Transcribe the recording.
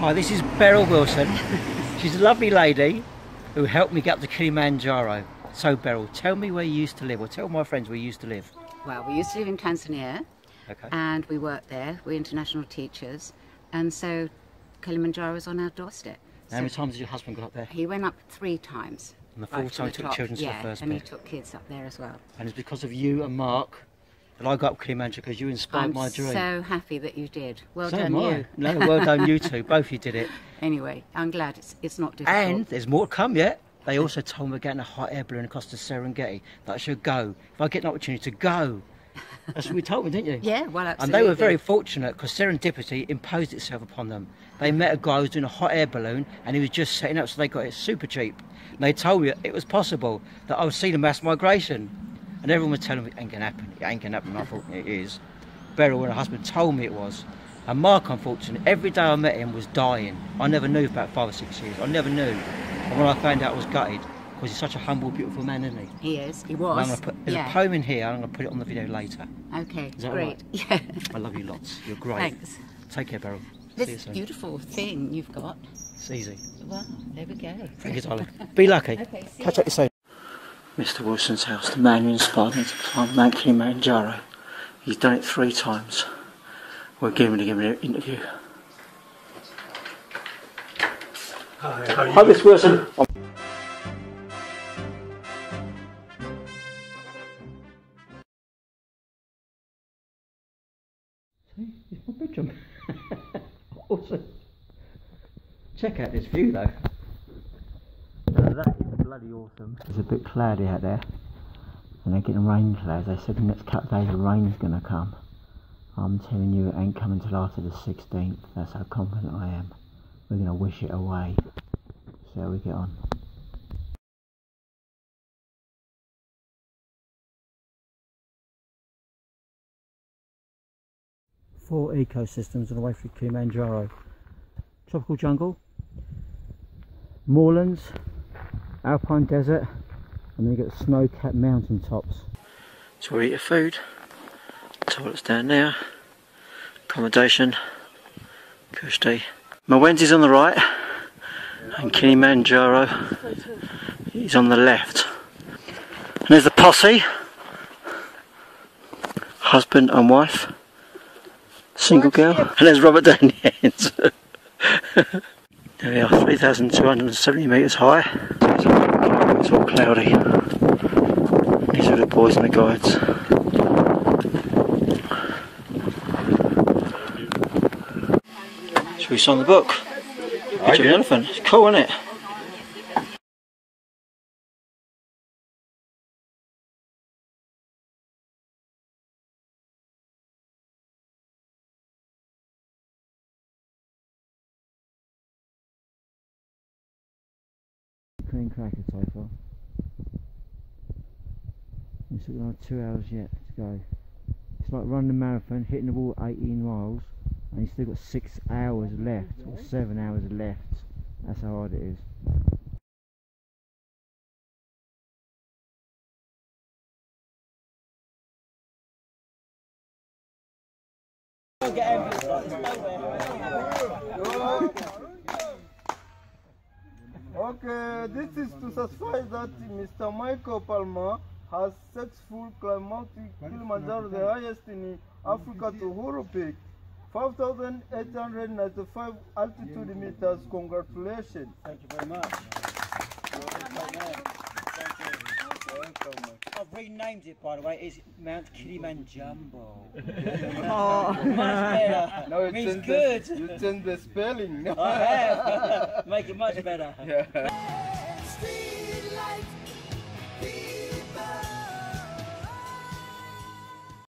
Hi, this is Beryl Wilson. She's a lovely lady who helped me get up to Kilimanjaro. So, Beryl, tell me where you used to live, or tell my friends where you used to live. Well, we used to live in Tanzania Okay. and we worked there. We're international teachers. And so Kilimanjaro was on our doorstep. How many times did your husband go up there? he went up three times. And the fourth to time took top. children to the yeah, first and he took kids up there as well. And it's because of you and Mark that I got up Kilimanjaro because you inspired I'm my dream. I'm so happy that you did. Well So done, you. No, well done, you two. Both of you did it. Anyway, I'm glad it's, it's not difficult. And there's more to come yet. They also told me we're getting a hot air balloon across the Serengeti that I should go. If I get an opportunity to go. That's what we told me, didn't you? yeah, well, absolutely. And they were very fortunate because serendipity imposed itself upon them. They met a guy who was doing a hot air balloon and he was just setting up, so they got it super cheap. And they told me it was possible that I would see the mass migration. And everyone was telling me it ain't gonna happen, it ain't gonna happen. And I thought it is. Beryl and her husband told me it was. And Mark, unfortunately, every day I met him was dying. I never knew for about five or six years. I never knew. And when I found out, I was gutted because he's such a humble, beautiful man, isn't he? He is. He And was. I'm gonna put, there's yeah. a poem in here, and I'm going to put it on the video later. Okay, Is that great. Yeah. I love you lots. You're great. Thanks. Take care, Beryl. See you This beautiful thing you've got. It's easy. Well, there we go. Thank you, darling. Be lucky. Okay, see Catch up you soon. Mr. Wilson's house, the man who inspired me to climb Mount Kilimanjaro. He's done it three times. We're giving him an interview. Hi, Mr. Wilson. See, it's my bedroom. awesome. Check out this view though. Now that is bloody awesome. It's a bit cloudy out there. And they're getting rain clouds. They said the next couple of days the rain's gonna come. I'm telling you it ain't coming till after the 16th. That's how confident I am. We're gonna wish it away. See how we get on. Four ecosystems on the way through Kilimanjaro. Tropical jungle, moorlands, alpine desert, and then you get snow-capped mountain tops. So we eat your food, toilets down there, accommodation, Kushti. Mawenzi's on the right, and Kilimanjaro is on the left. And there's the posse, husband and wife, single girl, and there's Robert down the end. There we are, 3,270 metres high. It's all cloudy. These are the boys and the guides. Should we sign the book? Picture of the elephant. It's cool, isn't it? So far. We've still got another two hours yet to go. It's like running a marathon, hitting the wall 18 miles, and you've still got six hours left, or seven hours left. That's how hard it is. Okay, euh, this is to satisfy that Mr. Michael Palmer has successful climbed Mount Kilimanjaro, the highest in Africa to Uhuru Peak. 5,895 altitude meters. Congratulations. Thank you very much. I've renamed it by the way, it's Mount Kilimanjaro. Oh. Much better. Now you Means good. The, you change the spelling. I have. Make it much better. yeah.